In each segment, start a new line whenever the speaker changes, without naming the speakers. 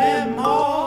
in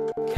I